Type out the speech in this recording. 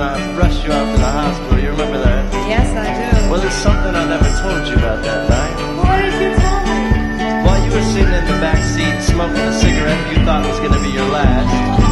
and I brushed you out to the hospital. You remember that? Yes, I do. Well, there's something I never told you about that night. What did you tell me? While you were sitting in the back seat smoking a cigarette you thought was going to be your last.